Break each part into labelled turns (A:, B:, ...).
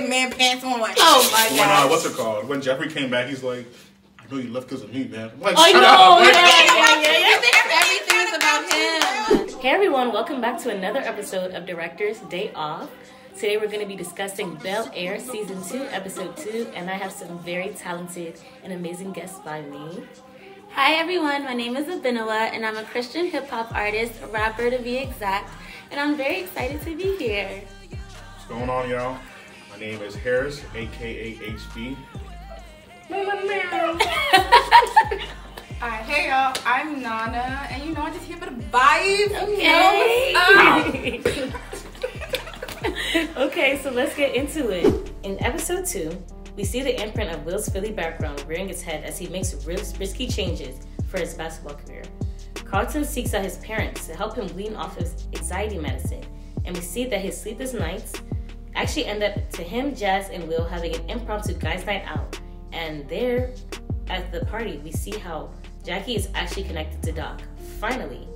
A: big man pants on.
B: like, Oh my
C: When uh,
B: god.
C: what's it called? When Jeffrey came back, he's like, "I know you left because of me, man." I'm like,
D: I
C: shut
D: know,
C: up.
D: yeah, yeah, yeah, yeah.
A: Everything's about him.
D: Hey everyone, welcome back to another episode of Director's Day Off. Today we're going to be discussing Bel Air Season 2, Episode 2, and I have some very talented and amazing guests by me.
B: Hi everyone, my name is Obenewa and I'm a Christian hip hop artist, rapper to be exact, and I'm very excited to be here.
C: What's going on, y'all? My name is Harris, aka HB.
A: Alright, hey y'all, I'm Nana, and you know I just here for the vibes.
D: Okay.
A: You know what's
D: okay, so let's get into it. In episode two, we see the imprint of Will's Philly background rearing its head as he makes risky changes for his basketball career. Carlton seeks out his parents to help him wean off his anxiety medicine, and we see that his sleepless nights actually end up to him, Jazz, and Will having an impromptu guys' night out. And there, at the party, we see how Jackie is actually connected to Doc. Finally,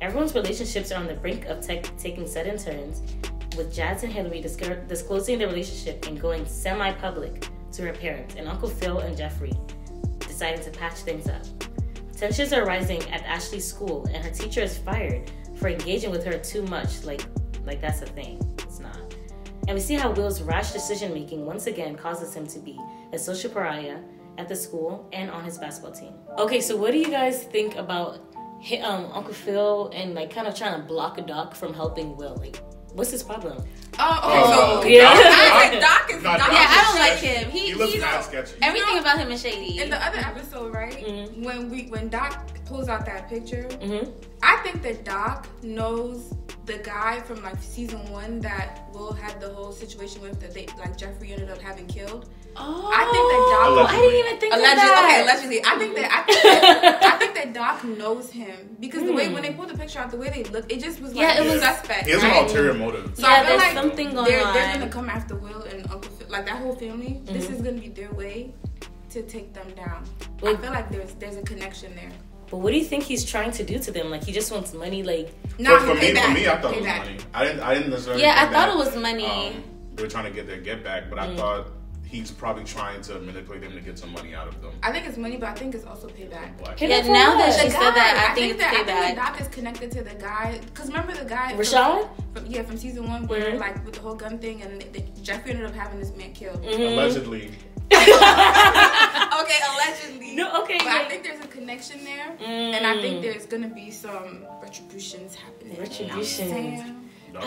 D: everyone's relationships are on the brink of tech taking sudden turns, with Jazz and Hilary disco- disclosing their relationship and going semi-public to her parents, and Uncle Phil and Jeffrey deciding to patch things up. Tensions are rising at Ashley's school, and her teacher is fired for engaging with her too much. Like, like that's a thing. It's not. And we see how Will's rash decision making once again causes him to be a social pariah at the school and on his basketball team. Okay, so what do you guys think about um, Uncle Phil and like kind of trying to block a Doc from helping Will? Like, what's his problem?
A: Oh, okay,
C: Oh,
A: so
D: Yeah.
C: Doc-
A: I was Doc is
C: No,
A: Doc
C: Doc
B: Yeah, I don't like him. He-
C: He looks
B: he's-
C: mad sketchy.
B: Everything about him is shady.
A: In the other episode, right?
D: Mhm.
A: When we when Doc pulls out that picture,
D: Mm-hmm.
A: I think that Doc knows the guy from like season one that Will had the whole situation with that they like Jeffrey ended up having killed.
B: oh,
A: I think that Doc-
B: I didn't even think
A: Allegedly,
B: of that.
A: okay, allegedly. I think that I think that, I think that Doc knows him because the way when they pulled the picture out, the way they looked, it just was like
B: Yeah, it was-
A: suspect.
C: He has an
A: right?
C: ulterior motive.
A: So
B: Yeah,
A: I feel
B: there's
A: like
B: something going
A: they're, They're gonna come after Will and Uncle Phil, like that whole family. This
B: Mm-hmm.
A: is gonna be their way to take them down.
D: Like-
A: I feel like there's there's a connection there.
D: But what do you think he's trying to do to them? Like, he just wants money. Like,
A: Nah,
C: But for me,
A: payback.
C: for me, I thought it was
A: Payback.
C: money. I didn't, I didn't necessarily.
B: Yeah, I thought
C: that,
B: it was money.
C: Um, they were trying to get their get back, but I thought he's probably trying to manipulate them to get some money out of them.
A: I think it's money, but I think it's also payback.
C: Black.
B: Yeah, now that she
A: The
B: said that,
A: guy,
B: I think it's
A: that, I think
B: payback.
A: Doc is connected to the guy. Cause remember the guy from-
D: Rashawn?
A: From, yeah, from season one where
D: Mhm.
A: like with the whole gun thing and the, Jeffrey ended up having this man killed.
D: Mm-hmm.
C: Allegedly,
A: okay, allegedly.
D: No, okay,
A: But
D: yeah.
A: I think there's a connection there, and I think
D: Mm.
A: there's gonna be some retributions happening. You know what I'm
D: Retributions.
A: saying?
C: Doc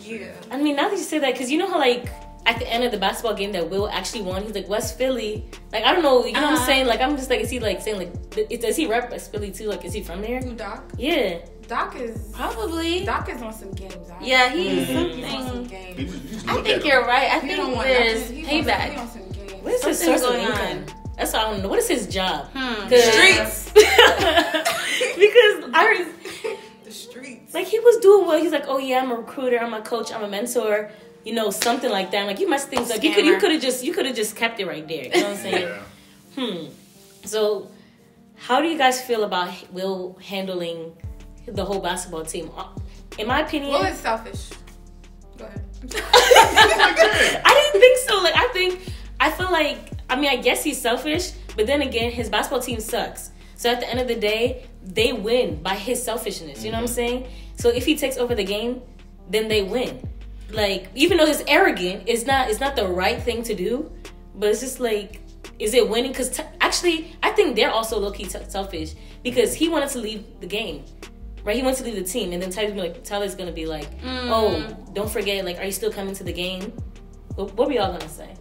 A: Yeah.
D: I mean, now that you say that, because you know how like at the end of the basketball game that Will actually won, he's like West Philly. Like I don't know, you know what I'm
B: Uh-huh.
D: saying? Like I'm just like, is he like saying like, th- does he rep West Philly too? Like, is he from there?
A: Who Doc?
D: Yeah.
A: Doc is
B: Probably.
A: Doc is on some games. I-
B: Yeah, he's
A: He's on some
B: something.
A: games.
C: He just,
B: I think you're right. I
A: He
B: think
A: don't want
B: there's
A: nothing. He wants- He
B: payback.
A: On some.
D: What is his
B: Something's
D: source of
B: going
D: income? That's what I don't know. What is his job?
B: Hmm.
D: 'Cause-
A: Streets.
D: because I was
A: the streets.
D: like he was doing well. He's like, oh yeah, I'm a recruiter, I'm a coach, I'm a mentor. You know, something like that. Like you messed things up. You could, you could have just, you could have just kept it right there. You know what I'm saying?
C: Yeah.
D: Hmm. So, how do you guys feel about Will handling the whole basketball team? Uh, In my opinion,
A: Will is selfish. Go ahead.
D: I didn't think so. Like, I think, I feel like, I mean, I guess he's selfish, but then again, his basketball team sucks. So at the end of the day, they win by his selfishness. You know what I'm mm-hmm. saying? So if he takes over the game, then they win. Like, even though it's arrogant, it's not, it's not the right thing to do. But it's just like, is it winning? Because t- actually, I think they're also low key t- selfish because he wanted to leave the game. Right, he wants to leave the team, and then Tyler's gonna, like, Tyler's gonna be like, "Oh, mm. don't forget, like, are you still coming to the game?" What, what were y'all gonna say?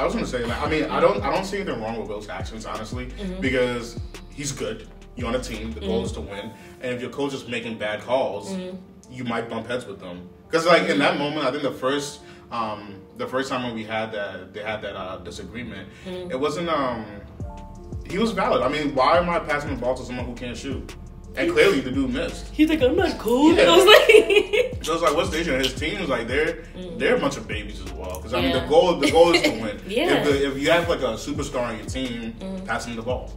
C: I was gonna say, like, I mean, I don't, I don't see anything wrong with Will's actions, honestly,
D: Mm-hmm.
C: because he's good. You're on a team. The goal is to win, and if your coach is making bad calls,
D: Mm-hmm.
C: you might bump heads with them. Because, like, in that moment, I think the first, um, the first time when we had that, they had that uh, disagreement,
D: Mm-hmm.
C: it wasn't. Um, he was valid. I mean, why am I passing the ball to someone who can't shoot? And clearly, the dude missed.
D: He's like, "I'm not cool."
C: Yeah.
D: I was like,
C: So it's like, what's the issue? His team is like they're they're a bunch of babies as well. Because I mean,
D: Mm.
C: The goal the goal is to win.
D: Yeah.
C: If, the, if you have like a superstar on your team, pass him the ball.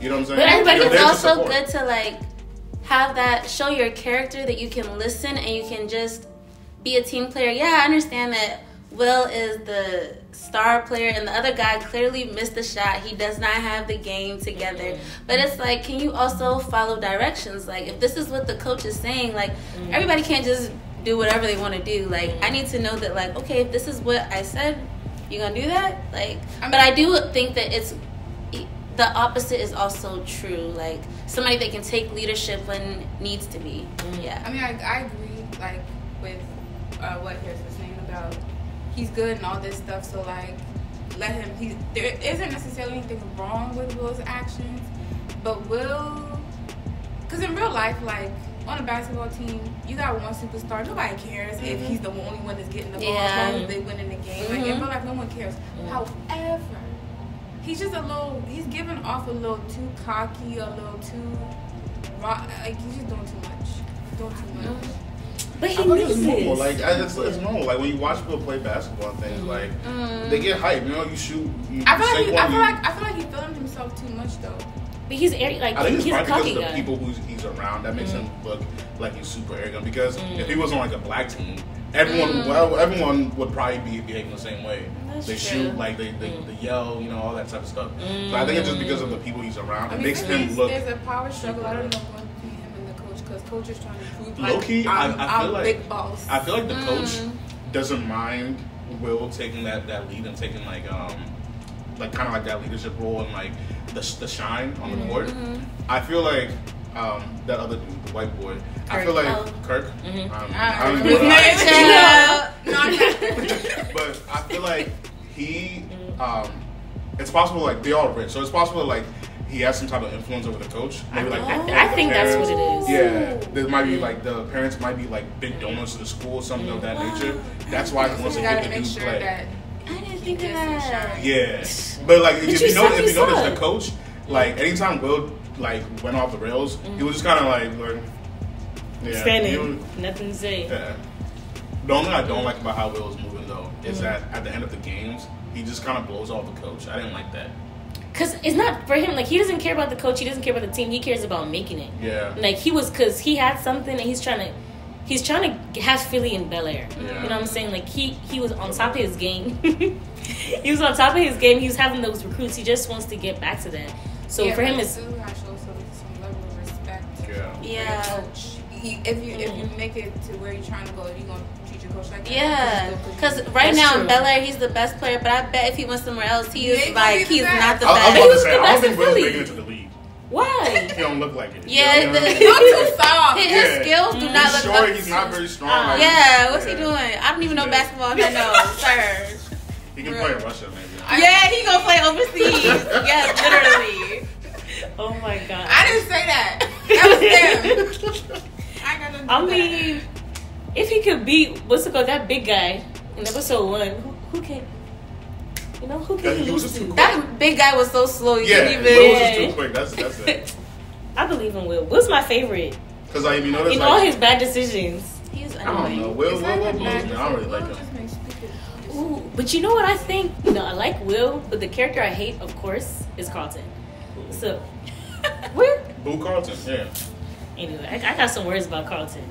C: You know what I'm saying?
D: But
B: I
D: everybody
B: think it's
C: to
B: also good to like have that show your character that you can listen and you can just be a team player. Yeah, I understand that Will is the star player, and the other guy clearly missed the shot. He does not have the game together.
D: Mm-hmm.
B: But it's like, can you also follow directions? Like, if this is what the coach is saying, like,
D: Mm-hmm.
B: everybody can't just do whatever they want to do. Like, I need to know that, like, okay, if this is what I said, you're gonna do that. Like,
A: I mean-
B: but I do think that it's the opposite is also true. Like, somebody that can take leadership when needs to be.
D: Mm-hmm.
B: Yeah.
A: I mean, I, I agree, like, with uh, what was saying about he's good and all this stuff, so, like, let him, he, there isn't necessarily anything wrong with Will's actions, but Will, because in real life, like, on a basketball team, you got one superstar. Nobody cares if mm-hmm. he's the only one that's getting the ball
B: Yeah.
A: as long as they win in the game. Like in
B: Mhm.
A: real life, no one cares. Mm-hmm. However, he's just a little. He's giving off a little too cocky, a little too. Raw, like he's just doing too much. Doing too much.
D: Mm-hmm.
C: But
D: he
C: feel like it's
D: knows
C: normal. Like I- it's, it's normal. Like when you watch people play basketball and things, like they get hype. You know, you shoot. You
A: I feel like
C: take
A: he, I feel like I feel like he's feeling himself too much though.
D: but he's air- like
C: I think it's
D: he's a
C: probably because of the people who he's around that makes him
A: Mm.
C: look like he's super arrogant. Because
D: Mm.
C: if he was on like a black team, everyone well everyone would probably be behaving the same way.
B: That's
C: they
B: true.
C: shoot like they, they,
D: Mm.
C: they yell, you know, all that type of stuff. So I think it's just because of the people he's around.
A: I
C: It makes him look
A: there's a power struggle. I don't know what between him and the coach because coach is trying to prove like
C: Low-key, I-
A: I'm,
C: I feel
A: am
C: like-
A: big boss.
C: I feel like the coach
B: Mm.
C: doesn't mind Will taking that, that lead and taking like um like kind of like that leadership role and like the, the shine on the court. I feel like um that other dude, the white boy. I feel like
B: Oh.
C: Kirk.
D: Mhm.
C: Um,
A: I
C: I
A: don't
C: don't
A: know
C: know.
A: his name.
B: Yeah.
A: Not that.
C: but I feel like he, um, it's possible like they all rich, so it's possible like he has some type of influence over the coach. Maybe like
D: I,
C: the-
D: I
C: the
D: think that's what it is.
C: Yeah, there might be like the parents might be like big donors to the school, something of that nature. That's why he wants
A: you
C: to
A: gotta
C: get the
A: make
C: dude
A: sure
C: play.
A: that
B: I didn't think of
A: gets some
B: that.
A: shine.
C: Yeah, but like
D: But
C: if
D: you
C: you know
D: suck,
C: if
D: you
C: you notice
D: suck.
C: the coach, like anytime Will like went off the rails, he was just kind of like like yeah, he
D: Standing,
C: was-
D: nothing to say.
C: yeah. The only thing I don't like about how Will is moving though is
D: Mm-hmm.
C: that at the end of the games, he just kind of blows off the coach. I didn't like that.
D: Cause it's not for him. Like he doesn't care about the coach. He doesn't care about the team. He cares about making it.
C: Yeah.
D: Like he was, cause he had something and he's trying to, he's trying to have Philly in Bel Air.
C: Yeah.
D: You know what I'm saying? Like he he was on top of his game. he was on top of his game. He was having those recruits. He just wants to get back to that. So
A: Yeah,
D: for him, it's
A: still gotta show some, some level of respect.
C: Yeah.
B: Yeah.
A: coach. If you if you
D: Mm-hmm.
A: make it to where you're trying to go, you're gonna treat your coach like that.
B: Yeah, because
A: Because
B: right
D: That's
B: now
D: true.
B: in Bel Air, he's the best player. But I bet if he went somewhere else, he is like
A: he's
B: he's
A: the
B: not the
C: I, I was
B: best.
C: about to
D: was
C: say,
D: the
C: I
D: best
C: don't think
D: in
C: Will's
D: Philly.
C: making it to the league.
D: why?
C: He don't look like it.
B: Yeah,
C: You know what I
B: the-
C: mean?
A: You're too soft.
B: His,
C: Yeah.
B: skills do not
C: He's
B: look
C: short. He's not very strong.
D: Uh,
C: like-
B: Yeah, what's he doing? I don't even know
C: Yeah.
B: basketball. I know, sir.
C: He can play in Russia, maybe.
B: Yeah, he gonna play overseas. yes, literally.
D: Oh my god.
A: I didn't say that. That was them. I got nothing
D: I
A: do with
D: mean, if he could beat what's it called that big guy in episode one, who, who can? You know who
C: Yeah,
D: can he
C: he
D: lose to?
B: That big guy was so slow. You
C: Yeah,
B: didn't
C: Will
B: even.
C: was just too quick. That's that's it.
D: I believe in Will. Will's my favorite
C: Because I even you notice,
D: in
C: like,
D: all his bad decisions.
B: He's
C: I don't know.
B: annoying.
C: Will, Will,
A: not
C: Will
A: that
C: blows me. I don't really
A: Will
C: like him.
A: just makes stupid-
D: Ooh, but you know what I think? You know, I like Will, but the character I hate, of course, is Carlton. So, where?
C: Boo Carlton. Yeah.
D: Anyway, I, I got some words about Carlton.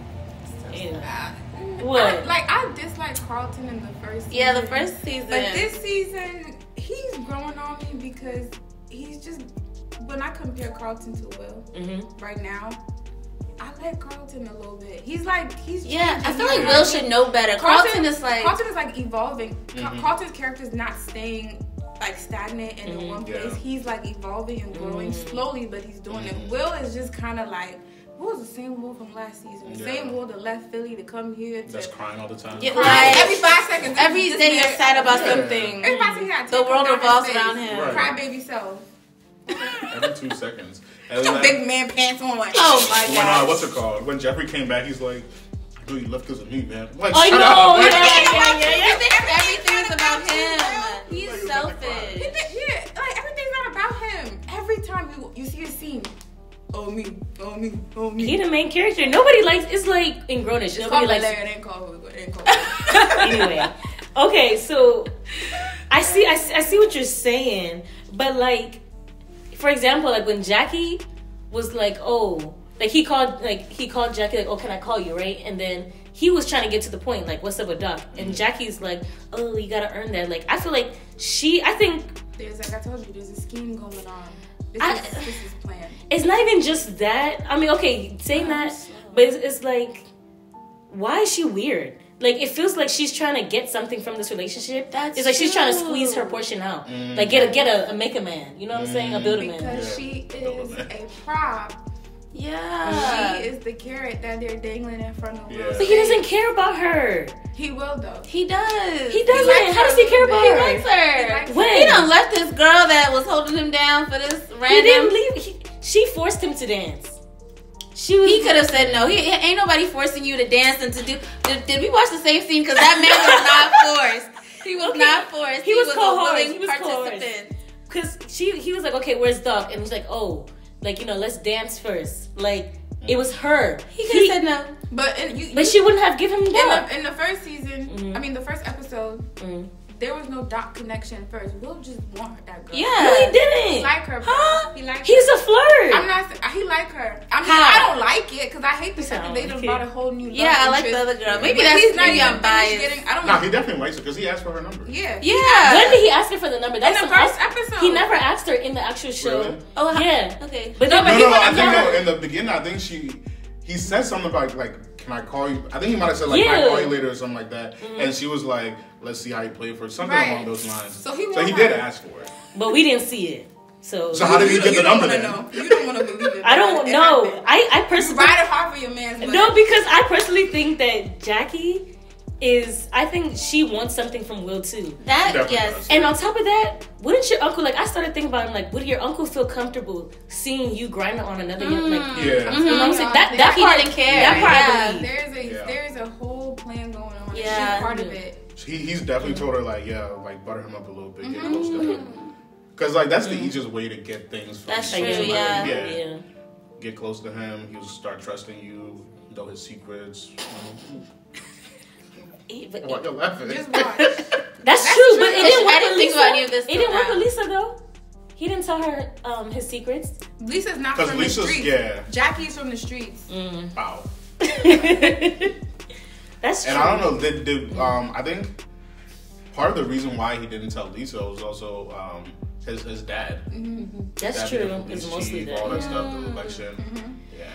D: Anyway. What?
A: I, like I disliked Carlton in the first. Season.
B: Yeah, the first season.
A: But this season, he's growing on me because he's just. When I compare Carlton to Will
D: Mm-hmm.
A: right now, I like Carlton a little bit. He's like he's.
B: yeah, I feel like Will should know better. Carlton is like.
A: Carlton is like evolving. Ca-
C: Mhm.
A: Carlton's character is not staying like stagnant in
D: Mhm.
A: one
C: Yeah.
A: place. He's like evolving and growing
D: Mhm.
A: slowly, but he's doing it. Will is just kind of like. What was the same Will from last season? The
C: Yeah.
A: same Will that left Philly to come here to
C: That's crying all the time.
B: Yeah,
A: Right.
B: Like,
A: every five seconds.
B: Every day you're sad about
C: Yeah.
B: something.
A: Every five seconds,
B: The world revolves around him.
C: Right.
A: Cry baby self.
C: Every two seconds. And
A: your
C: then,
A: big man pants on. Like,
B: Oh my
C: when uh,
B: god.
C: what's it called? When Jeffrey came back, he's like, "Dude, you left because of me, man." Like,
D: I
C: shut
D: know,
C: up. Like,
D: yeah, yeah, yeah, yeah.
B: He everything is about him. He's
C: Like, you're about to cry.
A: He
B: selfish.
A: did- yeah, like everything's not about him. Every time you you see a scene, oh me, oh me, oh me.
D: He the main character. Nobody likes. It's like in grown-ish.
A: It's
D: Nobody
A: called
D: likes.
A: Larry. It ain't called. It ain't called.
D: anyway, okay, so I see, I see, I see what you're saying, but like, for example, like when Jackie was like, oh, like he called, like he called Jackie, like, oh, can I call you, right? And then he was trying to get to the point, like, what's up with Doc? And mm-hmm. Jackie's like, oh, you gotta earn that. Like, I feel like she, I think
A: There's like I told you, there's a scheme going on. This
D: I-
A: is this is planned.
D: it's not even just that. I mean, okay, saying that, but it's, it's like, why is she weird? Like, it feels like she's trying to get something from this relationship.
B: That's
D: it's like she's trying to squeeze her portion out. Like, mm-hmm. get a get a, a make a man. You know what I'm saying? A mm-hmm. build a man.
A: Because she is a prop.
B: Yeah.
A: She is the carrot that they're dangling in front of
C: Yeah.
A: Will.
D: But he doesn't care about her.
A: He will though.
B: He does.
D: He doesn't.
A: likes
D: How does he care about
A: bit.
D: her?
B: He likes her.
A: He likes
D: When?
B: He done left this girl that was holding him down for this random.
D: He didn't leave. He, she forced him to dance. She was.
B: He could have said no. He ain't nobody forcing you to dance and to do. Did, did we watch the same scene? Because that man was not forced. He was
D: Okay.
B: not forced.
D: He was
B: a
D: coerced.
B: willing
D: He was
B: participant.
D: Cause she he was like, okay, where's Doc? And he's like, oh, like you know, let's dance first. Like it was her.
B: He could have said no.
A: But in, you,
D: but
A: you-
D: she wouldn't have given him
A: in the, in the first season,
D: Mhm.
A: I mean the first episode,
D: Mm.
A: There was no Doc connection first. Will just want that girl.
B: Yeah.
D: No, he
A: He
D: didn't.
A: like her. bro.
B: Huh?
A: He like
D: He's
A: her.
D: a flirt.
A: I'm not. He like her. I mean,
B: How?
A: I don't like it because I hate the fact that they
D: sound
A: done brought a whole new.
B: Yeah, I like the other girl. Maybe
A: But
B: that's
A: he's not
B: maybe
A: even
B: I'm biased.
A: getting. I don't
C: Nah,
A: know.
C: he definitely likes her because he asked for her number.
A: Yeah.
B: Yeah.
D: when did he ask her for the number? That's
A: In the
D: some-
A: first episode.
D: He never asked her in the actual show.
C: Really?
B: Oh,
D: Yeah.
B: Okay.
D: But
A: No,
D: then,
A: but
C: No,
A: he
C: no,
A: would've
C: I think no. In the beginning, I think she he said something about like, "Can I call you?" I think he might have said like, "Can I call you later" or something like that. Mm-hmm. And she was like, "Let's see how you play for it," something
A: Right.
C: along those lines.
A: So he
C: so he did ask for it.
D: but we didn't see it. So,
C: So how did he
A: You
C: get the
A: don't
C: number
A: wanna
C: then?
A: know. You don't want to believe it.
D: I don't know.
A: happened.
D: I I
A: You
D: personally
A: ride it hard for your man's. but-
D: no because I personally think that Jackie is. I think she wants something from Will too.
B: That
C: Definitely
B: yes.
C: does.
D: And on top of that, wouldn't your uncle like? I started thinking about him like, would your uncle feel comfortable seeing you grinding on another young like?
C: Yeah.
D: You know what I'm saying?
A: Mhm.
D: That that
B: He
D: part
B: didn't care.
D: That part
B: Yeah.
D: I believe.
A: There's a
C: Yeah.
A: there's a whole plan going on.
B: Yeah.
A: Yeah, she's part of it.
C: He, he's definitely told her like, yeah, like butter him up a little bit,
A: Mm-hmm.
C: get close to him. Cause like that's the easiest way to get things. From
B: That's true, yeah.
C: yeah.
D: yeah.
C: Get close to him. He'll start trusting you. Know his secrets.
D: He- but
C: Why you laughing?
A: Just watch.
D: That's,
A: That's
D: true,
A: true.
D: but it didn't work
B: I didn't
D: with
B: think
D: Lisa.
B: about any of this
D: It didn't work
B: now.
D: with Lisa though. He didn't tell her um, his secrets.
A: Lisa's not from
C: Lisa's-
A: the streets.
C: yeah.
A: Jackie's from the streets.
D: Mm.
C: Wow.
D: That's true.
C: And I don't know. Did, did um I think part of the reason why he didn't tell Lisa was also um his his dad.
D: That's
C: Dad
D: true. It's mostly
C: chief, all
D: that.
C: that stuff, the election. Yeah.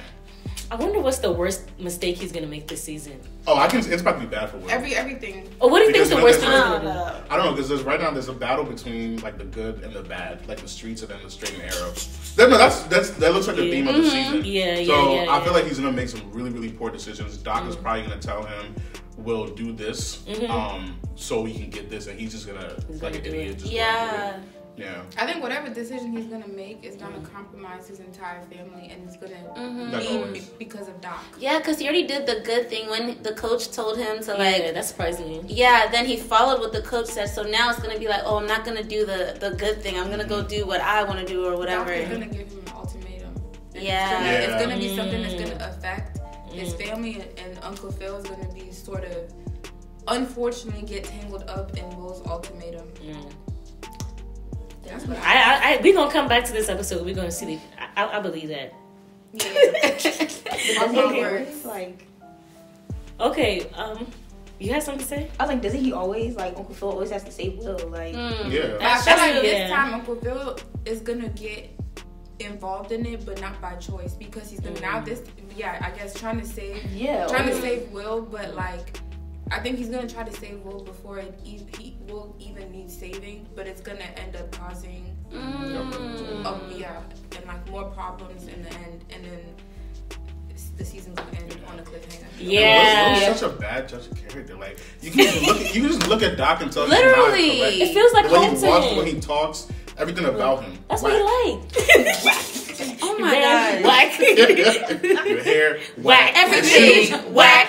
D: I wonder what's the worst mistake he's gonna make this season.
C: Oh, I can. It's about to be bad for Will.
A: Every everything.
D: Oh, what do you think is the worst
C: this
D: thing
C: is-
D: he's gonna do?
C: Uh, I don't know because there's right now there's a battle between like the good and the bad, like the streets and then the straight and arrow. That, no, that's that's that looks like the
D: Yeah.
C: theme of the season.
D: Yeah, yeah,
C: So
D: yeah,
C: I
D: yeah.
C: feel like he's gonna make some really really poor decisions. Doc is mm-hmm. probably gonna tell him, "Will do this, mm-hmm. um, so we can get this," and he's just gonna
D: He's
C: like
D: gonna
C: an idiot.
D: it.
C: Just
B: Yeah.
C: Gonna do it. Yeah.
A: I think whatever decision he's gonna make is gonna compromise his entire family, and it's gonna
C: Like
A: be because of Doc.
B: Yeah, because he already did the good thing when the coach told him to
D: Yeah,
B: like.
D: that surprised me.
B: Yeah, then he followed what the coach said. So now it's gonna be like, oh, I'm not gonna do the the good thing. I'm gonna go do what I want to do or whatever.
A: Doc is gonna give him an ultimatum.
B: Yeah.
A: It's gonna,
C: Yeah.
A: it's gonna be something that's
D: Mm.
A: gonna affect his family, and, and Uncle Phil is gonna be sort of, unfortunately, get tangled up in Will's ultimatum.
D: Mm.
A: That's what I.
D: I, I, I, we gonna come back to this episode. We're gonna see. The, I, I, I believe that.
A: Yeah. Mark
D: Okay.
E: like
D: Okay. Um, you had something to say?
E: I was like, doesn't he always like Uncle Phil always has to say Will? Like
B: Mm.
C: Yeah.
A: And I
B: That's
A: feel like
D: yeah.
A: this time Uncle Phil is gonna get involved in it, but not by choice because he's gonna now this yeah I guess trying to save
E: yeah,
A: trying to save Will, but like I think he's gonna try to save Will before it e- he will even need saving, but it's gonna end up causing
B: Mm.
A: um, yeah and like more problems in the end, and then the season's gonna end on a cliffhanger.
D: Yeah.
C: Will's, Will's such a bad judge of character. Like you can just look, at, you can just look at Doc and tell
B: Literally.
C: he's not correct.
D: It feels like
C: the way he
D: home to
C: walks,
D: him.
C: the way he talks, everything about him.
D: That's
C: Whack.
D: what he like.
B: Oh my god.
D: Black.
C: Your hair,
D: Whack.
B: Everything.
C: His
B: Whack.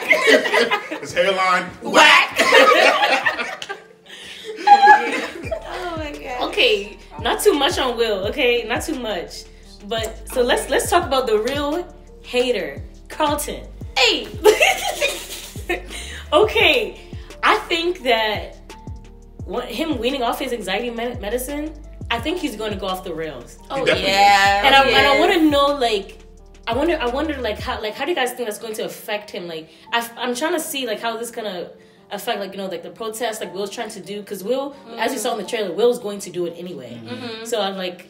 C: His hairline,
B: Whack. oh my god.
D: okay, not too much on Will. Okay, not too much. But so let's let's talk about the real hater, Carlton.
B: Hey.
D: okay, I think that what, him weaning off his anxiety med- medicine, I think he's going to go off the rails.
B: Oh yeah.
D: And I,
B: He
D: and I want to know like I wonder. I wonder like how like how do you guys think that's going to affect him? Like I, I'm trying to see like how this gonna affect like you know like the protest like Will's trying to do because Will as you saw in the trailer Will's going to do it anyway. Mm-hmm. Mm-hmm. So I'm like.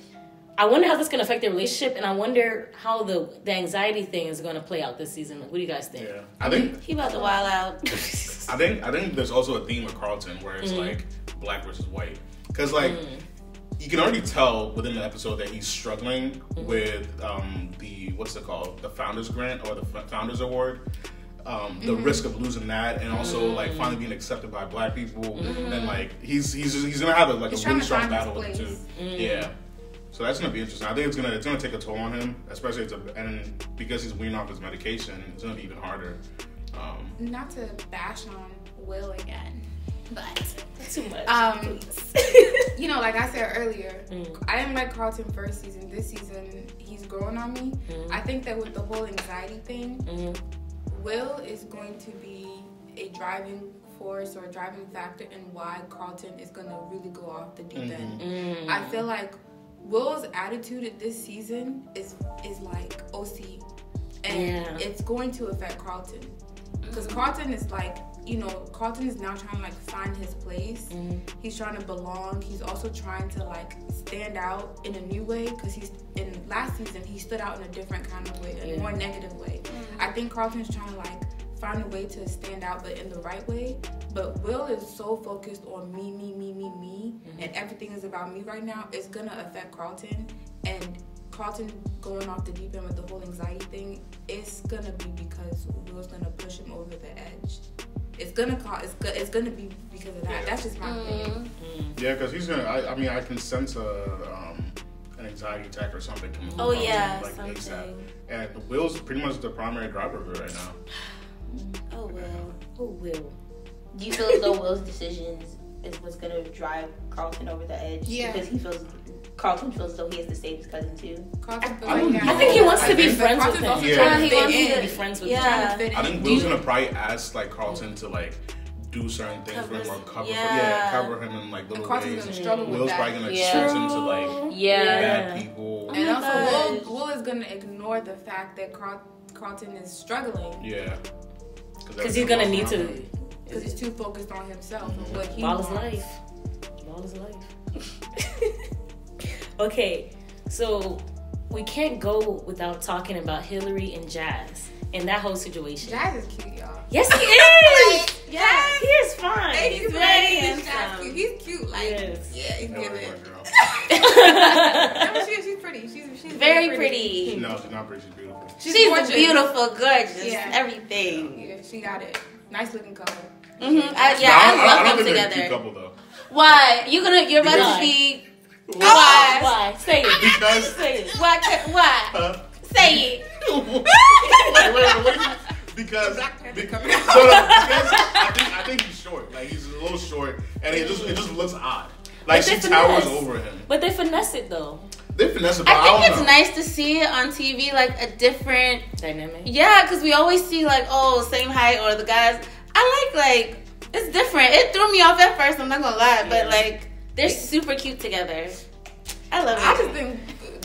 D: I wonder how this can affect their relationship, and I wonder how the the anxiety thing is going to play out this season. What do you guys think?
C: Yeah, I think
B: He about to wild out.
C: I think I think there's also a theme with Carlton where it's mm-hmm. like black versus white, because like you can already tell within the episode that he's struggling with um, the what's it called the Founders Grant or the Founders Award. Um, the risk of losing that, and also like finally being accepted by black people, and like he's he's he's gonna have a, like
A: He's
C: a really strong battle with it too.
A: place.
C: Yeah, so that's gonna be interesting. I think it's gonna it's gonna take a toll on him, especially it's a, and because he's weaning off his medication, it's gonna be even harder. Um,
A: Not to bash on Will again, but
D: Too much.
A: Um, you know, like I said earlier, mm. I didn't like Carlton first season. This season, he's growing on me. Mm. I think that with the whole anxiety thing, mm. Will is going to be a driving force or a driving factor in why Carlton is going to really go off the deep end. Mm-hmm. I feel like Will's attitude at this season is is like OC, and
D: Yeah.
A: it's going to affect Carlton because mm-hmm. Carlton is like you know Carlton is now trying to like find his place. Mm-hmm. He's trying to belong. He's also trying to like stand out in a new way because he's in last season he stood out in a different kind of way, a more negative way. Mm-hmm. I think Carlton's trying to like find a way to stand out, but in the right way. But Will is so focused on me, me, me, me, me, mm-hmm. and everything is about me right now. It's gonna affect Carlton, and Carlton going off the deep end with the whole anxiety thing. It's gonna be because Will's gonna push him over the edge. It's gonna cause. It's, go, it's gonna be because of that. That's just my opinion.
C: Yeah, because he's gonna. I, I mean, I can sense a um, an anxiety attack or something coming. from
B: Oh,
C: Carlton,
B: yeah,
C: like ASAP.
B: something.
C: And Will's pretty much the primary driver of it right now.
B: Oh well.
D: oh will?
E: Do you feel as though Will's decisions is what's gonna drive Carlton over the edge?
A: Yeah.
E: Because he feels Carlton feels as though he has to save his cousin too.
A: Carlton feels
C: I
A: like
C: know.
D: I think he wants
C: I
D: to be
C: think-
D: friends with him.
A: also
C: Yeah.
B: He
A: to
B: wants to
D: be friends with
B: Yeah.
A: Trying to fit in.
C: I think Will's gonna probably ask like Carlton to like do certain things for him or cover,
B: yeah.
C: yeah, cover him in like little ways.
A: gonna struggle with
C: Will's
A: that.
C: probably gonna
B: Yeah.
C: choose him to like
D: Yeah.
C: bad people.
A: And
B: oh
A: also,
B: gosh.
A: Will, Will is gonna ignore the fact that Carl, Carlton is struggling
C: Yeah.
D: Because he's gonna need to.
A: because he's too focused on himself and what he
D: Ball is
A: wants.
D: life. Ball is life. okay, so we can't go without talking about Hilary and Jazz and that whole situation.
A: Jazz is cute, y'all.
D: Yes, he is.
A: Yes.
D: he is fine.
A: Hey, he's
B: very
A: very
B: handsome.
A: Jazz cute. He's cute, like
D: Yes.
A: yeah, he's
C: Never
A: giving.
C: mind, girl.
A: Yeah, but she, she's pretty. She's she's
B: Very pretty.
C: No, she's not pretty. She's beautiful.
A: She's,
B: She's
A: gorgeous.
B: beautiful, gorgeous,
A: Yeah.
B: everything.
A: Yeah, she got it. Nice looking couple.
B: Mm-hmm. I, yeah,
C: No,
B: I,
C: I, don't- I
B: love
C: don't
B: them
C: think they're a cute
B: together.
C: couple though.
B: Why? You gonna? You're about
D: Why?
B: to be.
C: Why?
D: Why? Say it.
C: Because.
D: Say it.
B: Why? Why?
C: Huh?
B: Say it.
C: wait, wait, wait, wait. Because,
A: Black Panther
C: no, no, because I think I think he's short. Like he's a little short, and it just it just looks odd. Like she
D: they
C: towers over him.
D: But they finesse it though.
C: They finesse it, I,
B: I think
C: don't
B: it's
C: know.
B: nice to see it on TV, like a different.
D: Dynamic.
B: Yeah, because we always see like, oh, same height or the guys. I like like it's different. It threw me off at first. I'm not gonna lie, but like they're super cute together. I love it.
A: I just think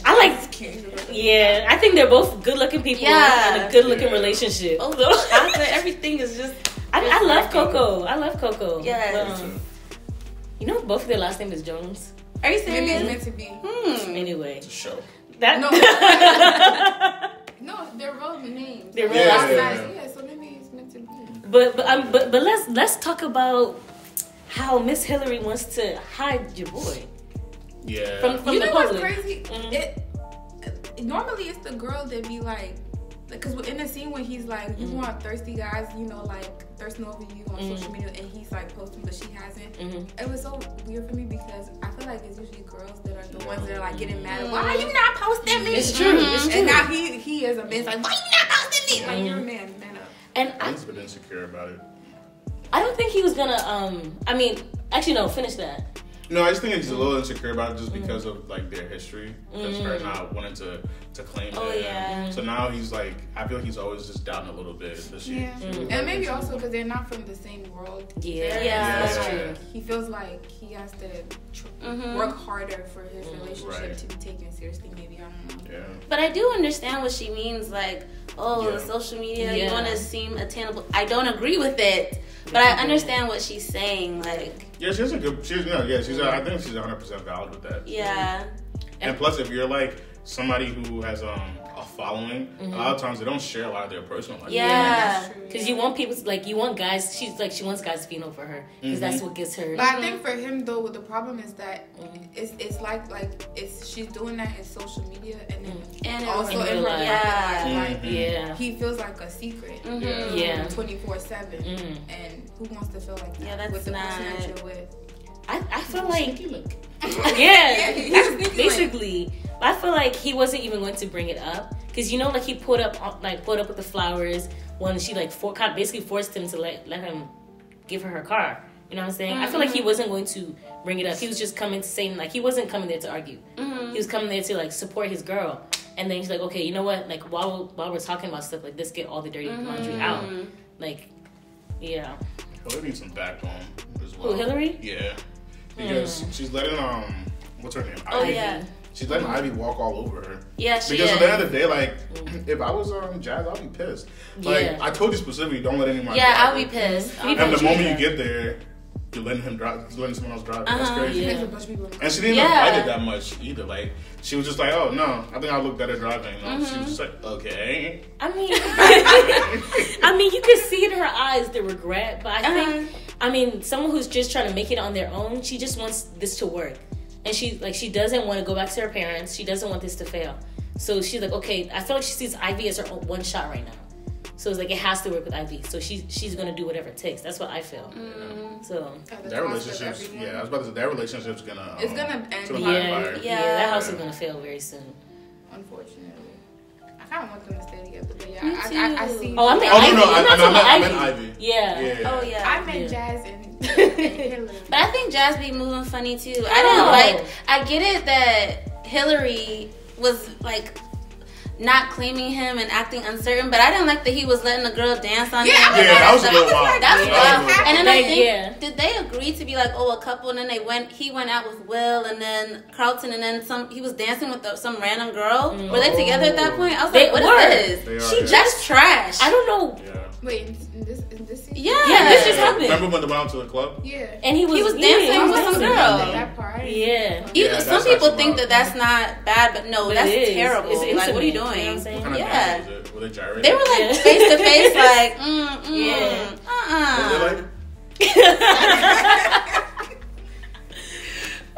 D: I like-
A: it's cute.
D: Yeah, I think they're both good-looking people
B: Yeah.
D: in a good-looking
C: Yeah.
D: relationship.
B: Although after everything is just.
D: I, I love Coco. I love Coco.
B: Yes.
D: Um, you know, both of their last name is Jones.
B: Are you
A: Maybe it's meant to be.
B: Hmm.
D: Anyway,
C: It's a show.
D: that
A: No, no, they're relevant names.
D: They're
A: Like,
C: relevant.
A: last
C: Yeah.
A: night, yeah, so maybe it's meant to be.
D: but but um, but but let's let's talk about how Miss Hilary wants to hide your boy
C: Yeah.
D: from from
A: you
D: the
A: know what's
D: public.
A: crazy?
D: Mhm.
A: It normally it's the girl that be like, because we're in the scene when he's like, you
D: Mhm.
A: want thirsty guys, you know, like thirsting over you on
D: Mhm.
A: social media, and he's like posting, but she hasn't.
D: Mhm.
A: It was so weird for me because I feel like it's usually girls that are the ones that are like getting mad. Why are you not posting me?
D: It's true. It's true.
A: And now he he is a man. Like, why you not posting me? Like you're a man, man up.
D: And I,
C: He's been insecure about it.
D: I don't think he was gonna. Um, I mean, actually, no. Finish that.
C: No, I just think he's a little mm. insecure about it just mm. because of like their history, just her mm. not wanting to to claim
B: Oh,
C: it.
B: yeah.
C: So now he's like, I feel like he's always just down a little bit. She,
A: Yeah,
C: she-
A: and maybe also because they're not from the same world.
D: Yeah,
A: either.
B: Yeah.
A: So,
C: Yeah.
A: like, he feels like he has to tr-
B: Mhm.
A: work harder for his relationship
C: Right.
A: to be taken seriously. Maybe I don't know.
C: Yeah.
B: But I do understand what she means. Like, oh,
C: Yeah.
B: the social media, you want to seem attainable. I don't agree with it, but I mm-hmm. understand what she's saying. Like,
C: Yeah, she's a good. She's no, yeah, she's. A, I think she's 100 percent valid with that.
B: yeah,
C: And plus, if you're like somebody who has um a following, a lot of times they don't share a lot of their personal life.
B: Yeah.
D: Because
A: yeah.
D: you want people to, like you want guys. She's like she wants guys to be over her because that's what gets her.
A: But I think for him though, the problem is that it's it's like like it's she's doing that in social media and then
B: and
A: also
D: in
A: in,
D: real
A: her
D: life.
B: Yeah.
A: life. Like
C: Mhm.
D: yeah.
A: he feels like a secret.
B: Mhm.
D: Yeah.
A: Twenty four seven, and who wants to feel like that
B: Yeah, that's
A: with the person
B: not-
A: that you're with?
D: I, I feel like
A: Yeah,
D: yeah,
A: he's
D: that's
A: sneaky
D: basically. I feel like he wasn't even going to bring it up because you know, like he put up like put up with the flowers when she like for, kind of basically forced him to let let him give her her car. You know what I'm saying? I feel like he wasn't going to bring it up. He was just coming to say like he wasn't coming there to argue. He was coming there to like support his girl. And then he's like, okay, you know what? Like while while we're talking about stuff like this, get all the dirty laundry out. Like, yeah.
C: Hilary needs some back backbone as well.
D: Who, Hilary?
C: Yeah, because she's letting um, what's her name?
B: Oh,
C: Ivy.
B: yeah.
C: She's letting Ivy walk all over her.
B: yeah, she
C: Because
B: is.
C: at the end of the day, like, if I was um Jazz, I'd be pissed. Like,
D: Yeah.
C: I told you specifically, don't let anyone.
B: yeah,
C: drive
B: I'll be
C: you.
B: pissed.
D: He
C: And the
D: Yeah.
C: moment you get there, you're letting him drive, you're letting someone else drive. That's
B: Uh-huh,
C: crazy.
D: yeah.
A: There's a bunch of people. in the
C: And she didn't
B: Yeah.
C: even fight it that much either. Like, she was just like, "Oh no, I think I look better driving." You know? She
B: Mm-hmm.
C: was just like, "Okay."
D: I mean, I mean, you can see in her eyes the regret, but I think, I mean, someone who's just trying to make it on their own, she just wants this to work, and she like she doesn't want to go back to her parents. She doesn't want this to fail. So she's like, okay, I feel like she sees Ivy as her one shot right now. So it's like it has to work with Ivy. So she's she's gonna do whatever it takes. That's what I feel. So
A: At the
C: Their
A: cost
C: relationship's yeah, I was about to say their relationship's gonna um,
A: It's gonna end.
C: gonna
D: yeah,
C: backfire.
D: yeah,
B: Yeah.
D: that house is gonna fail very soon.
A: Unfortunately, I kind of want them to stay together, but yeah,
B: Me
A: I, I, I
B: too.
A: see.
D: Oh, I mean,
C: Oh
D: Ivy.
C: no, no, I,
D: I'm
C: I,
D: talking
C: I,
D: about
C: meant
D: Ivy.
C: Ivy.
D: Yeah.
C: Yeah.
B: Oh yeah.
A: I meant
D: Yeah.
A: Jazz and, and Hilary.
B: But I think Jazz be moving funny too. I didn't
D: Oh.
B: like. I get it that Hilary was like not claiming him and acting uncertain, but I didn't like that he was letting the girl dance on
A: Yeah,
B: him.
C: Yeah, that was a
B: That's
C: little wild.
B: That's
C: Yeah,
B: wild.
C: that was a
B: And then I think
D: yeah.
B: did they agree to be like oh a couple, and then they went. He went out with Will, and then Carlton, and then some. He was dancing with the, some random girl. Were they together at that point? I was
D: They
B: like, what
D: were.
B: is this? She just trash.
D: I don't know.
C: Yeah.
A: Wait, in, in this in this season?
B: Yeah.
D: Yeah, this happened.
C: Remember when they went out to the club?
A: Yeah.
D: And he was
B: He was
D: yeah,
B: dancing
D: he was
B: with some girl.
A: That part. I didn't
D: Yeah.
A: see
B: You-
C: Yeah,
B: some people think that that's not bad, but no,
D: But
B: that's
D: it is.
B: terrible.
D: It's
B: like, what are you
D: intimate, you know what I'm
B: doing?
C: What kind of
B: yeah.
C: dance was it? Were they gyrating?
B: They were like face to face, like, mm, mm,
D: Yeah.
B: uh-uh.
C: Were they like?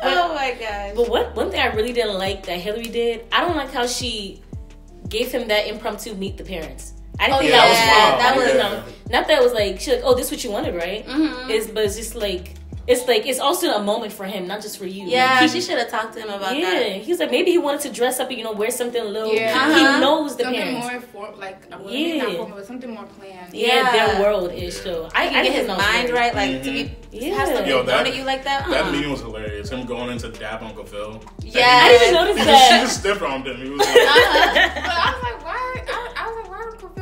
B: oh my gosh.
D: But what one thing I really didn't like that Hilary did, I don't like how she gave him that impromptu meet the parents. I didn't
B: Oh,
D: think
B: yeah,
D: that was
B: that
D: that was
C: was-
D: um, not that it was like she like oh this is what you wanted right?
B: Mhm.
D: It's but it's just like it's like it's also a moment for him, not just for you.
B: Yeah,
D: Like,
B: she should have talked to him about
D: yeah.
B: that.
D: He was like maybe he wanted to dress up and you know wear something a little.
A: Yeah.
B: Uh-huh.
D: He knows the
A: something
D: parents.
A: more for like well, not
D: Yeah.
A: formal, but something more planned.
D: yeah,
B: Yeah.
D: their world is so. I,
B: He
D: I
B: can get his
D: know
B: mind
D: Hilary.
B: right, like to be
D: Yeah.
B: have something
C: Yo,
B: thrown
C: that-
B: at you like that.
C: That
B: Uh-uh.
C: meeting was hilarious. Him going into dab Uncle Phil.
B: Yeah.
D: I didn't even notice
C: He just, she
D: that.
C: just stiff armed him. He was like,
B: Uh-huh.
A: But I was like, why? I, I was like, why Uncle Phil acting like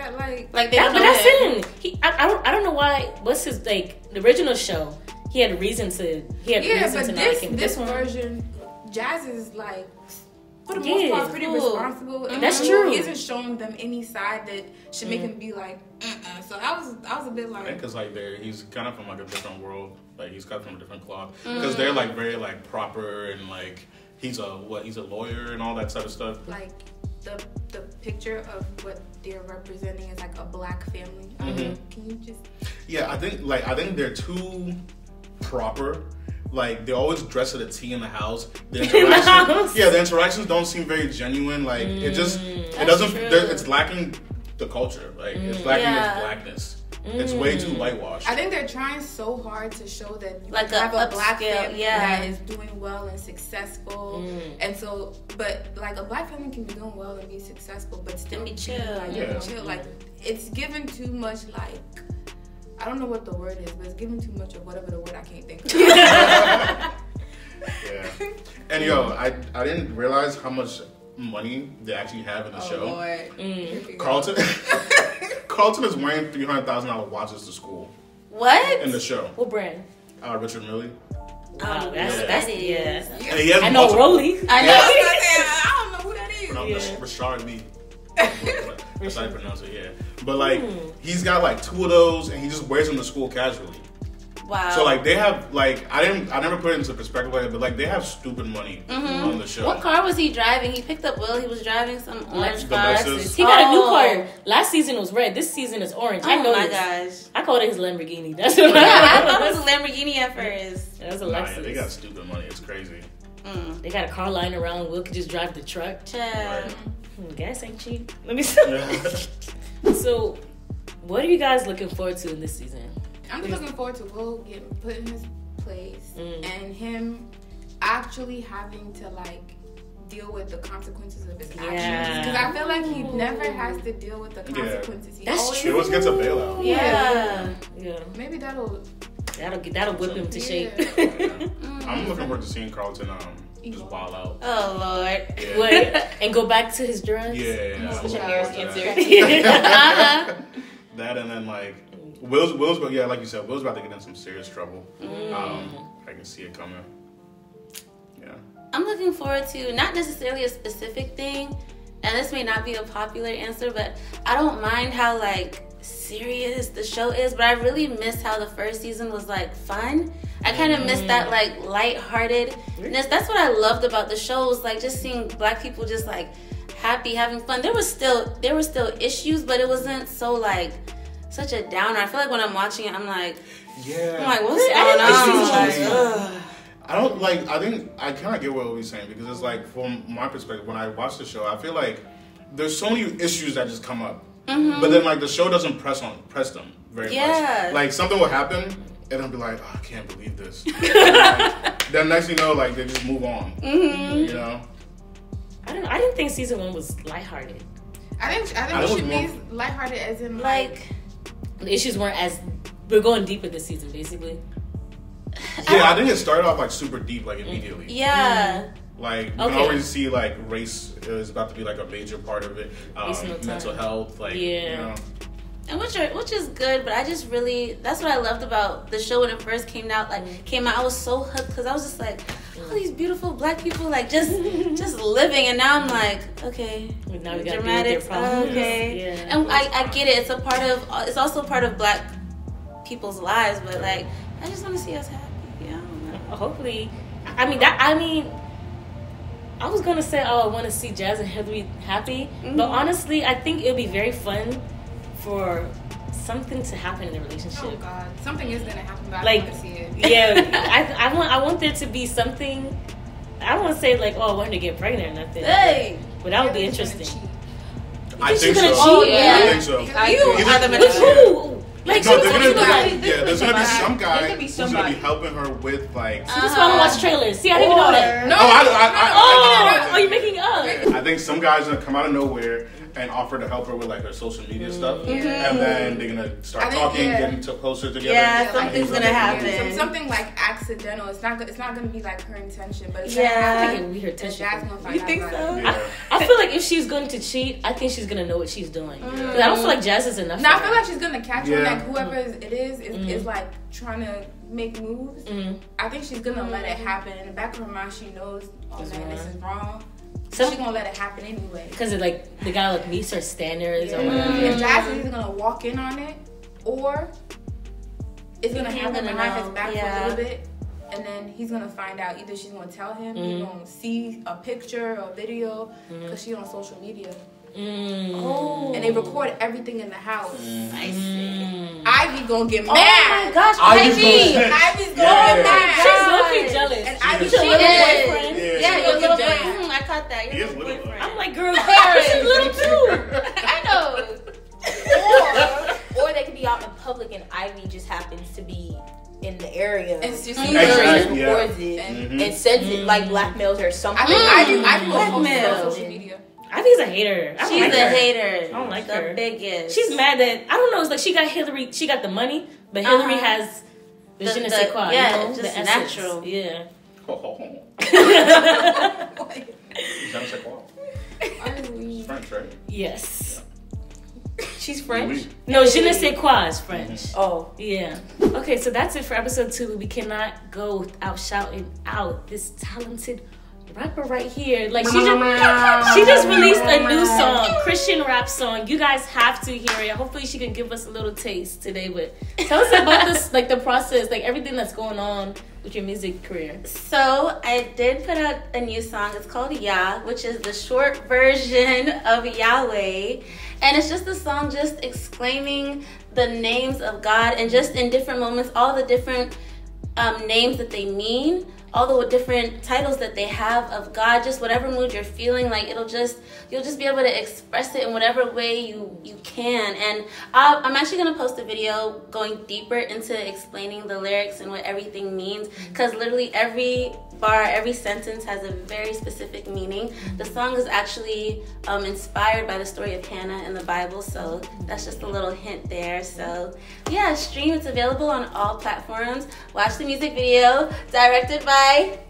A: that? Like,
B: Like they
D: That,
B: don't
D: but
B: know
D: that's
B: him.
D: him. He, I, I don't, I don't know why. What's his like the original show? He had a reason to. He had a
A: yeah,
D: reason
A: but
D: to not
A: this
D: like him.
A: this
D: one,
A: version, Jazz is like. For the
D: Yeah.
A: most part, pretty
B: Cool.
A: responsible. And
D: That's true.
A: he isn't showing them any side that should make him be like, uh-uh. So I was, I was a bit like,
C: because like they're he's kind of from like a different world. Like he's cut from a different cloth.
B: Mm.
C: Because they're like very like proper and like he's a what he's a lawyer and all that type of stuff.
A: like the the picture of what they're representing is like a black family. Um,
C: mm-hmm.
A: mean, can you just?
C: Yeah, I think like I think they're too proper. Like they always dress to the T in the house. The
D: In the
C: interactions,
D: house.
C: yeah, the interactions don't seem very genuine. Like it just it
B: mm,
C: doesn't. It's lacking the culture. Like it's mm. lacking
B: Yeah.
C: its blackness. It's way too whitewashed.
A: I think they're trying so hard to show that you
B: Like
A: can
B: a
A: a black
B: upscale,
A: family
B: yeah.
A: that is doing well and successful, and so, but like a black family can be doing well and be successful, but still
B: be chill.
A: Like,
C: Yeah.
A: chill. Like it's given too much like. I don't know what the word is, but it's given too much of whatever the word I can't think of. Yeah.
C: And yo, I I didn't realize how much money they actually have in the
A: Oh
C: show.
A: Lord.
D: Mm.
A: Here we go.
C: Carlton Carlton is wearing three hundred thousand dollar watches to school
B: What?
C: in the show.
D: What brand?
C: Uh, Richard Mille.
D: Oh, that's
B: yeah.
D: that's
B: That
D: yeah.
B: is.
C: And he has
D: I know
C: multiple-
D: Rolly.
B: I
A: I
B: know.
A: was gonna say, I don't know who that is.
C: No,
D: Yeah.
C: Rashard Lee. That's how you pronounce it, yeah. But like,
D: Hmm.
C: he's got like two of those, and he just wears them to school casually.
B: Wow.
C: So like, they have like, I didn't, I never put it into perspective like that, but like, they have stupid money
D: Mm-hmm.
C: on the show.
B: what car was he driving? He picked up Will. He was driving some orange
C: The
B: car.
D: He got a new
B: Oh.
D: car. Last season was red. This season is orange. I
B: Oh
D: know
B: my
D: this.
B: gosh.
D: I called it his Lamborghini. That's what
B: Yeah, I
D: I
B: thought it was a Lamborghini at first.
D: That's a
C: Nah,
D: Lexus.
C: yeah, they got stupid money. It's crazy.
B: Mm.
D: They got a car lying around. Will could just drive the truck.
B: Child.
D: Hmm, gas ain't cheap. Let me see. so, what are you guys looking forward to in this season?
A: I'm just looking forward to Will getting put in his place
D: Mm.
A: and him actually having to like deal with the consequences of his actions.
D: Yeah.
A: Because I feel like he never has to deal with the consequences. He
D: That's
A: always-
C: He always gets a bailout.
B: Yeah.
D: Yeah,
A: Maybe that'll.
D: that'll get that'll whip him to shape.
C: I'm looking forward to seeing Carlton um just wild out.
B: Oh Lord.
C: Yeah.
D: Wait, and go back to his drugs.
C: Yeah,
E: Such a
C: I'm
E: Harris
C: looking forward to
E: cancer.
C: that.
B: Uh-huh.
C: That and then like Will's Will's about yeah, like you said, Will's about to get in some serious trouble.
B: Mm.
C: Um, I can see it coming. Yeah.
B: I'm looking forward to not necessarily a specific thing, and this may not be a popular answer, but I don't mind how like serious the show is, but I really miss how the first season was like fun. I kind of miss that like lightheartedness. That's what I loved about the show was like just seeing black people just like happy, having fun. There was still there were still issues, but it wasn't so like such a downer. I feel like when I'm watching it, I'm like,
C: Yeah.
B: I'm like, what's going on? Like.
C: I don't like. I think I kind of get what he's saying because it's like from my perspective when I watch the show, I feel like there's so many issues that just come up, mm-hmm. but then like the show doesn't press on press them very
B: Yeah.
C: much. Like something will happen and I'll be like, oh, I can't believe this. then next thing you know, like they just move on. Mm-hmm. You know.
D: I don't. I didn't think season one was lighthearted.
A: I think I think
C: I
A: it
C: was
A: should
C: more-
A: be lighthearted as in like.
B: like
D: The issues weren't as. We're going deeper this season, basically.
C: Yeah, I think it started off like super deep, like immediately.
B: yeah.
C: Like you
D: Okay.
C: can already see like race is about to be like a major part of it. Um, mental health, like
D: Yeah.
C: you know.
B: and which are which is good but i just really that's what i loved about the show when it first came out like came out i was so hooked because i was just like all these beautiful black people like just just living. And now i'm like okay.
D: Now we gotta deal
B: dramatics okay.
D: Yeah.
B: and I, I get it. It's a part of it's also part of black people's lives but like i just want to see us happy. Yeah I don't know.
D: Uh, hopefully. I mean that i mean i was gonna say oh i want to see jazz and hilary happy but mm-hmm. honestly i think it'll be very fun for something to happen in the relationship.
A: Oh God, something is gonna happen, but I
D: Like,
A: don't want to see it.
D: yeah I, I want i want there to be something i don't want to say like oh i want to get pregnant or nothing
B: hey
D: but that would be
A: Yeah, he's gonna
D: interesting.
C: I think so.
D: cheat?
B: Yeah.
C: I think so.
A: Because
B: you
A: you-
B: are the
D: with who like
C: No,
D: she
C: there's
D: was
C: gonna, be, yeah, there's gonna be some guy
E: be
C: who's gonna be helping her with like.
B: Uh,
D: That's why I don't watch trailers. See, I didn't even know that.
A: No,
C: oh, I, I, I,
D: Oh,
C: I,
D: are you making up?
C: I think some guys gonna come out of nowhere and offer to help her with like her social media mm-hmm. stuff, and then they're gonna start
A: I think,
C: talking,
A: yeah.
C: getting to closer together.
B: Yeah,
A: like,
B: something's gonna
C: gonna-
B: happen.
A: Some- something like accidental. It's not. It's not gonna be like her intention, but it's
B: Yeah.
A: gonna
D: I
A: happen.
D: think it'll be her
A: And
D: tension.
A: Jazz gonna find
B: You
A: out
B: think so?
A: it.
C: Yeah.
D: I feel like if she's going to cheat, I think she's gonna know what she's doing. Mm. doing. 'Cause I don't feel like Jazz is enough.
A: No, I feel like she's gonna catch on.
C: Yeah.
A: Like whoever it is is, is mm. like trying to make moves.
D: Mhm.
A: I think she's gonna let it mm-hmm. happen. In the back of her mind, she knows, oh man, this is wrong.
D: Some-
A: she's gonna let it happen anyway.
D: Because of like the guy like meets her standards or
A: Yeah.
D: whatever.
A: And Jazz is either gonna walk in on it, or it's gonna happen
B: gonna
A: behind
B: know,
A: his back
B: yeah.
A: for a little bit. And then he's gonna find out. Either she's gonna tell him, he's mm-hmm. gonna see a picture or video, mm-hmm. because she's on social media,
D: Mm.
B: oh
A: and they record everything in the house.
B: I see.
D: Mm.
A: Ivy gonna get mad.
B: oh
A: mad.
B: my gosh
C: Ivy's
B: Ivy!
C: gonna-
A: Ivy's gonna
C: Yeah.
A: get mad.
D: She's low-key jealous.
A: And
C: She
A: Ivy's
C: is.
A: a
B: She
A: little
B: is.
A: boyfriend.
C: Yeah,
B: Yeah,
C: she
B: your little
A: Yeah.
B: boy. Mhm, I caught that. Your
C: He is
B: little
C: little,
B: boyfriend.
D: I'm like, girl, she's little too.
E: I know. or, or they could be out in public and Ivy just happens to be in the area.
A: And she
E: She
A: sees
C: Exactly,
A: her.
C: yeah.
E: records it
A: And-
E: and sends it like
D: Mm.
E: blackmails her or something.
A: I think Ivy, Ivy will post it
B: Blackmail.
A: On think media.
D: Ivy's a hater. I
B: She's
D: like
B: a
D: her.
B: hater.
D: I don't like
B: the
D: her.
B: biggest.
D: She's mad that I don't know. It's like she got Hilary. She got the money, but Hilary
B: Uh-huh.
D: has the,
B: The-
D: je ne sais quoi.
B: yeah,
D: you know,
B: just
D: the essence.
B: natural.
D: Yeah.
C: Je ne sais quoi. It's French, right?
D: Yes.
E: She's French.
C: Oui.
D: No, je ne sais quoi is French.
E: Oh,
D: Yeah. Okay, so that's it for episode two. We cannot go without shouting out this talented rapper right here. Like she just she just released a new song, Christian rap song. You guys have to hear it. Hopefully she can give us a little taste today. But tell us about this, like the process, like everything that's going on with your music career.
B: So I did put out a new song. It's called Yah, which is the short version of Yahweh. And it's just a song just exclaiming the names of God and just in different moments, all the different um, names that they mean, all the different titles that they have of God, just whatever mood you're feeling, like it'll just you'll just be able to express it in whatever way you you can. And i I'm actually gonna post a video going deeper into explaining the lyrics and what everything means, because literally every bar, every sentence has a very specific meaning. The song is actually um, inspired by the story of Hannah in the Bible, so that's just a little hint there. So yeah, stream. It's available on all platforms. Watch the music video, directed by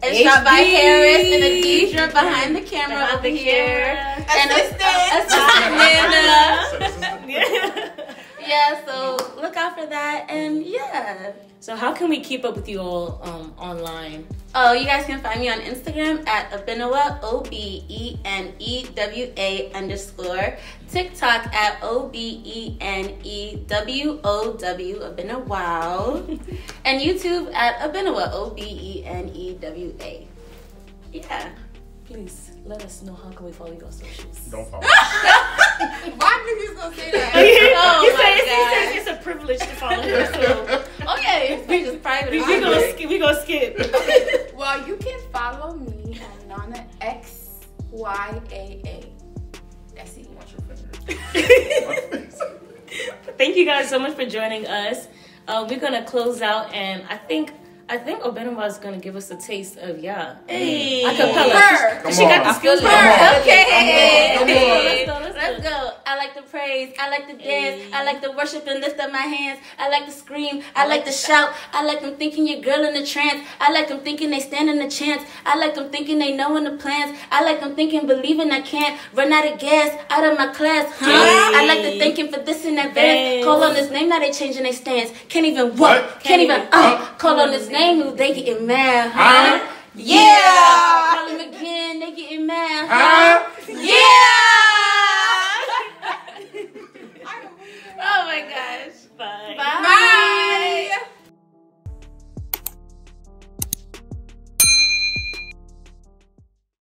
B: and shot by Harris and Adedra behind the camera over
D: the
B: here.
D: camera.
B: And
A: Assistant.
B: Amanda.
D: Yeah.
B: Yeah, so look out for that. And yeah.
D: So how can we keep up with you all um, online?
B: Oh, you guys can find me on Instagram at Obenewa, O B E N E W A underscore. TikTok at O B E N E W O W, Obenewa. and YouTube at Obenewa, O B E N E W A. Yeah.
D: Please let us know how can we follow your socials.
C: Don't follow.
A: Why did you gonna say that?
B: Oh
D: you
B: my
D: say it's,
B: God.
D: it's, it's a privilege to follow her. So
B: Oh, yeah, we just private.
D: we, we gonna skip. We gonna skip.
A: Well, you can follow me at Nana X Y A A.
C: Your.
D: Thank you guys so much for joining us. Uh, we're gonna close out, and I think I think Obenewa is gonna give us a taste of yeah.
B: Hey.
D: Acapella.
A: Her.
C: Come
D: She got the
C: on.
D: skills.
E: On.
B: Okay.
C: Come on,
B: Let's
D: come on.
B: go. Let's go. I like to praise. I like to dance. I like to worship and lift up my hands. I like to scream. I like to shout. I like them thinking your girl in a trance. I like them thinking they stand in a chance. I like them thinking they knowing the plans. I like them thinking believing I can't run out of gas out of my class. Huh? I like to thinking for this in advance.
D: Dance.
B: Call on his name, now they changing their stance. Can't even
C: What?
B: what? Can't even uh. Call on his name, Daniels, they getting mad, huh? huh? Yeah. yeah. Call him again, they getting mad, huh?
C: huh?
B: Yeah.
A: oh my
B: gosh.
D: Bye. Bye.
B: Bye.